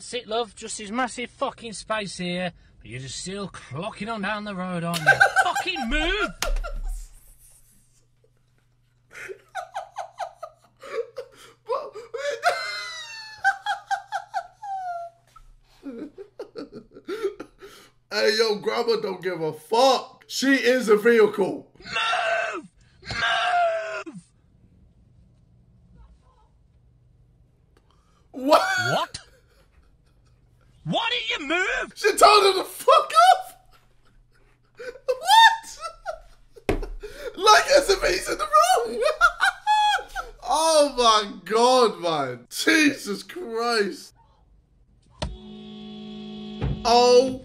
That's it, love. Just this massive fucking space here. But you're just still clocking on down the road, aren't you? fucking move! Hey, yo, grandma don't give a fuck. She is a vehicle. Move! Move! What? What? Why did you move? She told him to fuck off. What? like as if he's in the wrong. oh my god, man. Jesus Christ. Oh.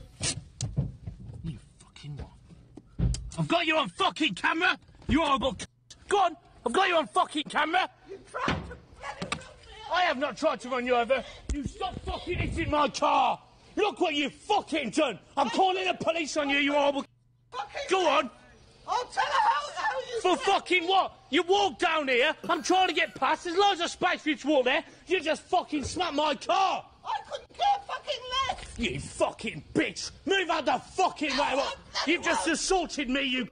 You fucking what? I've got you on fucking camera! You horrible c- Go on! I've got you on fucking camera! You tried to get it from me. I have not tried to run you over. You stop fucking hitting my car! Look what you've fucking done! I'm calling the police on you, you horrible Fucking Go on! I'll tell her how, how you For said- fucking what? You walk down here, I'm trying to get past, there's loads of space for you to walk there, you just fucking smack my car! I couldn't care fucking less. You fucking bitch! Move out the fucking way! What? You've just assaulted me, you.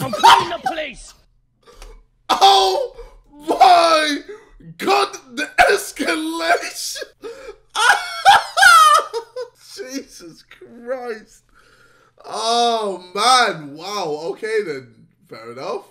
I'm calling the police! Oh my god, the escalation! Jesus Christ. Oh man, wow, okay then. Fair enough.